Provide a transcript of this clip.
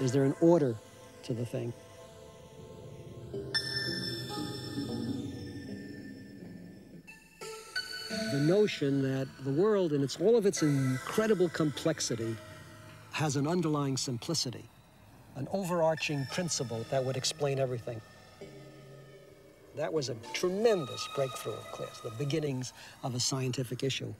Is there an order to the thing? The notion that the world, in its, all of its incredible complexity, has an underlying simplicity, an overarching principle that would explain everything. That was a tremendous breakthrough of class, the beginnings of a scientific issue.